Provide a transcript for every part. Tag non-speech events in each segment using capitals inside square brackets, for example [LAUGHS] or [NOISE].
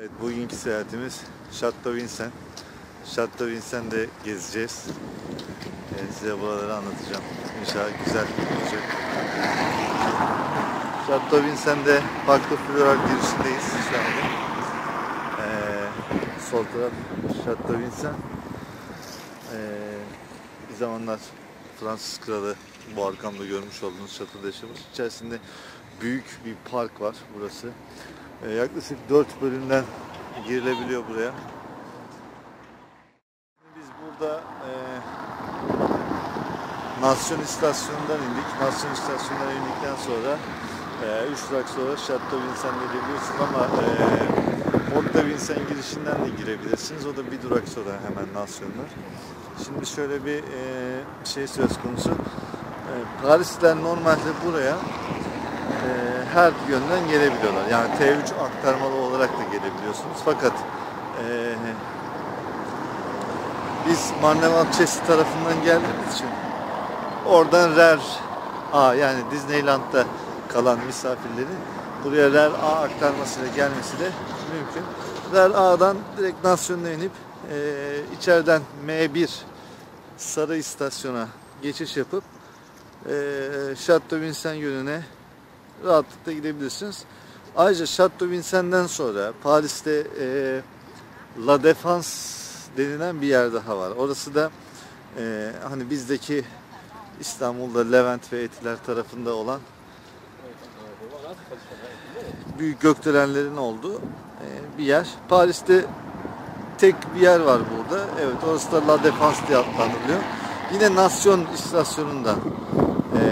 Evet, bugünkü seyahatimiz Chateau Vincent. Chateau Vincent'de gezeceğiz. Ee, size buraları anlatacağım. İnşallah güzel olacak. Chateau Vincent'de de Floral girişindeyiz şu anda. Ee, sol taraf Chateau Vincent. Ee, bir zamanlar Fransız kralı bu arkamda görmüş olduğunuz şatoda yaşamış. İçerisinde büyük bir park var burası. Ee, yaklaşık 4 bölümden girilebiliyor buraya. Biz burada e, Nasyon istasyonundan indik. Nasyon istasyonundan indikten sonra 3 e, durak sonra Chateau Vincent'e geliyorsunuz ama e, Vincent girişinden de girebilirsiniz. O da bir durak sonra hemen Nasyonlar. Şimdi şöyle bir e, şey söz konusu. E, Parisliler normalde buraya e, her yönden gelebiliyorlar. Yani T3 aktarmalı olarak da gelebiliyorsunuz. Fakat e, biz Marneval Chelsea tarafından geldiğimiz için oradan RER A yani Disneyland'da kalan misafirlerin buraya RER A aktarmasıyla gelmesi de mümkün. RER A'dan direkt Nasyon'a inip e, içeriden M1 Sarı istasyona geçiş yapıp e, Chateau Vincent yönüne rahatlıkla gidebilirsiniz. Ayrıca Chateau Vincent'den sonra Paris'te e, La Défense denilen bir yer daha var. Orası da e, hani bizdeki İstanbul'da Levent ve Etiler tarafında olan büyük gökdelenlerin olduğu e, bir yer. Paris'te tek bir yer var burada. Evet orası da La Défense diye adlandırılıyor. Yine Nasyon istasyonunda e,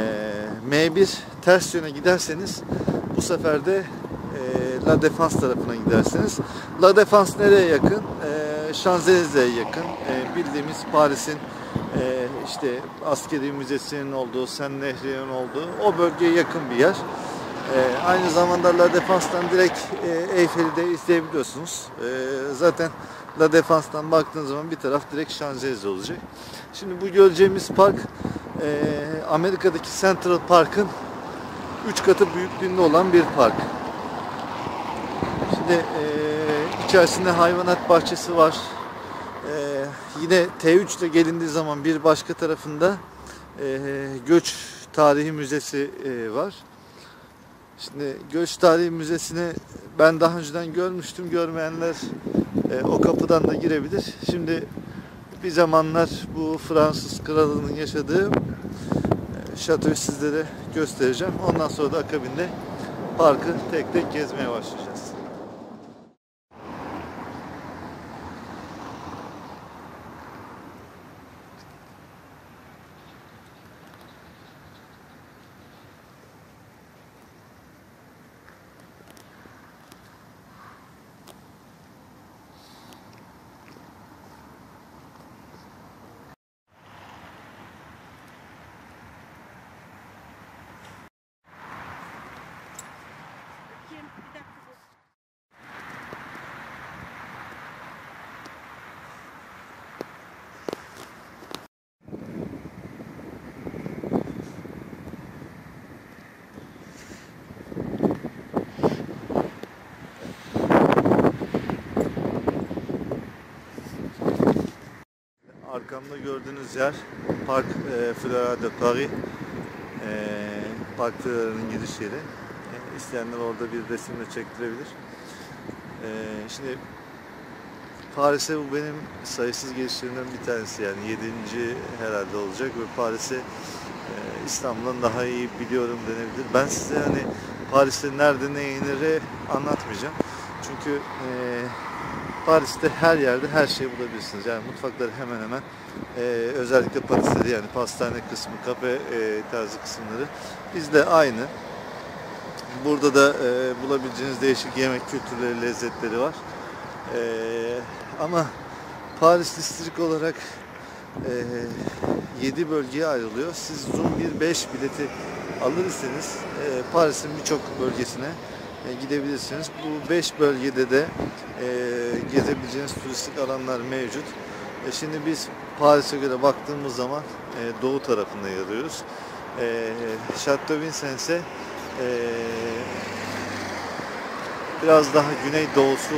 M1 ters yöne giderseniz bu sefer de e, La Défense tarafına gidersiniz. La Défense nereye yakın? E, Şanzelize'ye yakın. E, bildiğimiz Paris'in e, işte askeri müzesinin olduğu, Sen Nehri'nin olduğu o bölgeye yakın bir yer. E, aynı zamanda La Défense'dan direkt e, Eyfel'i de izleyebiliyorsunuz. E, zaten La Défense'dan baktığınız zaman bir taraf direkt Şanzelize olacak. Şimdi bu göreceğimiz park e, Amerika'daki Central Park'ın 3 katı büyüklüğünde olan bir park. Şimdi e, içerisinde hayvanat bahçesi var. E, yine T3'te gelindiği zaman bir başka tarafında e, Göç Tarihi Müzesi e, var. Şimdi Göç Tarihi Müzesi'ni ben daha önceden görmüştüm. Görmeyenler e, o kapıdan da girebilir. Şimdi bir zamanlar bu Fransız kralının yaşadığı şatoyu sizlere göstereceğim. Ondan sonra da akabinde parkı tek tek gezmeye başlayacağız. Arkamda gördüğünüz yer Park e, Flora de Paris. E, Park Flora'nın giriş yeri. E, isteyenler orada bir resimle çektirebilir. E, şimdi Paris'e bu benim sayısız gelişlerimden bir tanesi yani yedinci herhalde olacak ve Paris'i e, İstanbul'dan daha iyi biliyorum denebilir. Ben size hani Paris'te nerede ne yenir anlatmayacağım. Çünkü e, Paris'te her yerde her şeyi bulabilirsiniz. Yani mutfakları hemen hemen e, özellikle patisserie yani pastane kısmı, kafe e, tarzı kısımları bizde aynı. Burada da e, bulabileceğiniz değişik yemek kültürleri, lezzetleri var. E, ama Paris distrik olarak e, 7 bölgeye ayrılıyor. Siz Zoom 1 5 bileti alırsanız e, Paris'in birçok bölgesine gidebilirsiniz. Bu 5 bölgede de e, gezebileceğiniz turistik alanlar mevcut. E, şimdi biz Paris'e göre baktığımız zaman e, doğu tarafında yer alıyoruz. E, Chateau Vincent ise e, biraz daha güney doğusu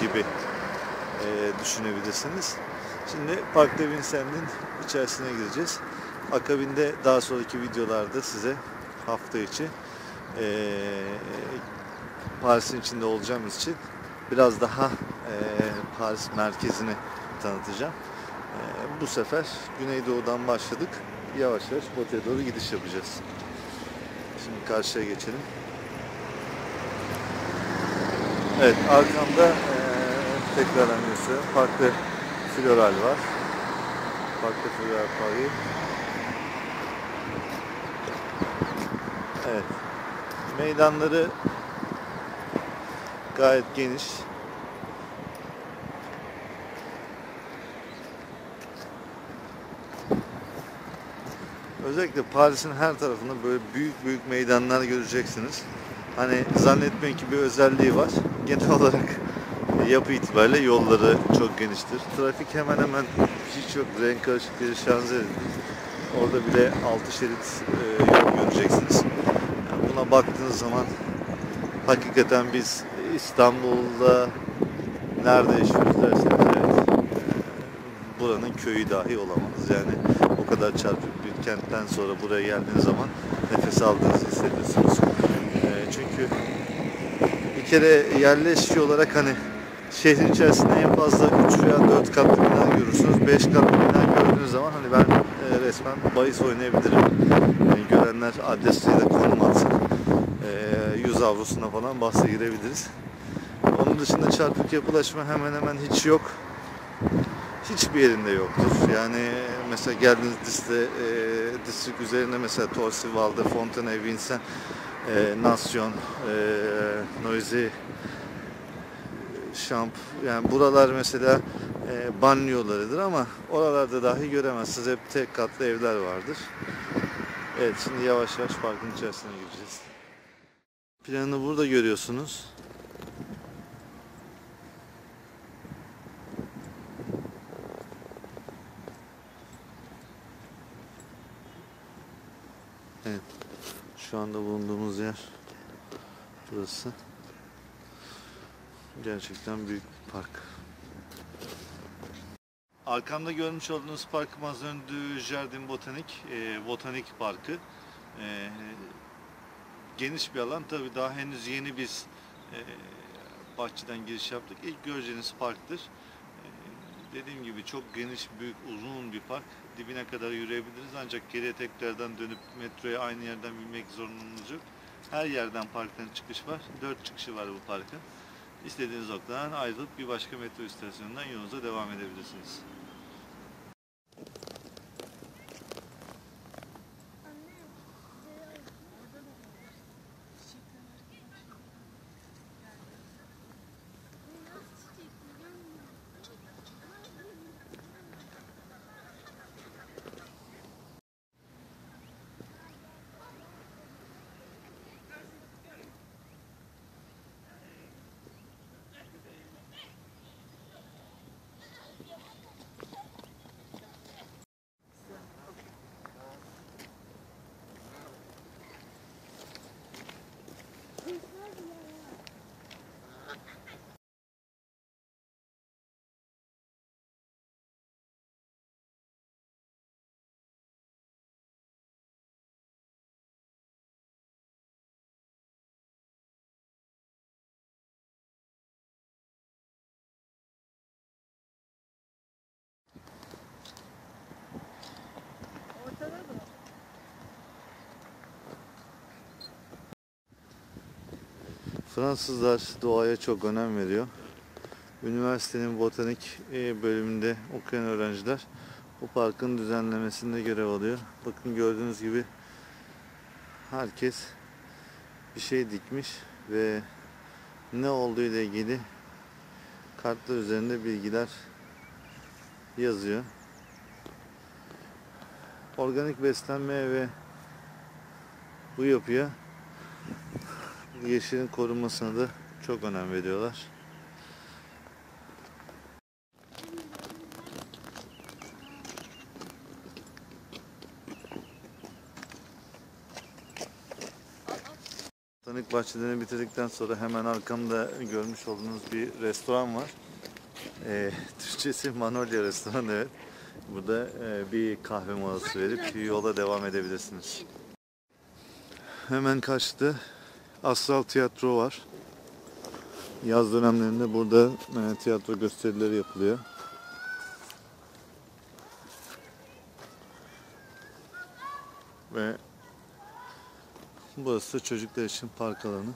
gibi e, düşünebilirsiniz. Şimdi Park de Vincennes'in içerisine gireceğiz. Akabinde daha sonraki videolarda size hafta içi e, Paris'in içinde olacağımız için biraz daha e, Paris merkezini tanıtacağım. E, bu sefer Güneydoğu'dan başladık. Yavaş yavaş batıya doğru gidiş yapacağız. Şimdi karşıya geçelim. Evet arkamda e, tekrardan gösteriyorum. Farklı floral var. Farklı floral Paris. Evet. Meydanları gayet geniş. Özellikle Paris'in her tarafında böyle büyük büyük meydanlar göreceksiniz. Hani zannetmeyin ki bir özelliği var. [LAUGHS] Genel olarak yapı itibariyle yolları çok geniştir. Trafik hemen hemen hiç yok. Renk karışıklığı şanzelize. Orada bile 6 şerit e, yol göreceksiniz. Yani buna baktığınız zaman hakikaten biz İstanbul'da nerede yaşıyoruz derseniz evet, e, buranın köyü dahi olamaz. Yani o kadar çarpık bir kentten sonra buraya geldiğiniz zaman nefes aldığınızı hissediyorsunuz. E, çünkü bir kere yerleşici olarak hani şehrin içerisinde en fazla 3 veya 4 katlı bina görürsünüz. 5 katlı bina gördüğünüz zaman hani ben e, resmen bahis oynayabilirim. Yani görenler adresleri de konum atsın. 100 avrosuna falan bahse girebiliriz. Onun dışında çarpık yapılaşma hemen hemen hiç yok. Hiçbir yerinde yoktur. Yani mesela geldiğiniz diste, e, distrik üzerinde mesela Torcy, Valde, Fontenay, Vincennes, e, Nation, e, Noisy, Şamp yani buralar mesela e, banliyölarıdır ama oralarda dahi göremezsiniz. Hep tek katlı evler vardır. Evet şimdi yavaş yavaş parkın içerisine gireceğiz. Planı burada görüyorsunuz. Evet. Şu anda bulunduğumuz yer burası. Gerçekten büyük bir park. Arkamda görmüş olduğunuz park Mazön du Jardin Botanik, e, Botanik Parkı. E, geniş bir alan. Tabii daha henüz yeni biz e, bahçeden giriş yaptık. İlk göreceğiniz parktır. E, dediğim gibi çok geniş, büyük, uzun bir park. Dibine kadar yürüyebiliriz ancak geriye tekrardan dönüp metroya aynı yerden binmek zorunluluğunuz yok. Her yerden parktan çıkış var. Dört çıkışı var bu parkın. İstediğiniz noktadan ayrılıp bir başka metro istasyonundan yolunuza devam edebilirsiniz. Fransızlar doğaya çok önem veriyor. Üniversitenin botanik e, bölümünde okuyan öğrenciler bu parkın düzenlemesinde görev alıyor. Bakın gördüğünüz gibi herkes bir şey dikmiş ve ne olduğu ile ilgili kartlar üzerinde bilgiler yazıyor. Organik beslenmeye ve bu yapıya yeşilin korunmasına da çok önem veriyorlar. botanik bahçelerini bitirdikten sonra hemen arkamda görmüş olduğunuz bir restoran var. Ee, [LAUGHS] Türkçesi Manolya Restoran evet. Burada e, bir kahve molası verip yola devam edebilirsiniz. Hemen karşıda Astral Tiyatro var. Yaz dönemlerinde burada e, tiyatro gösterileri yapılıyor. Ve burası çocuklar için park alanı.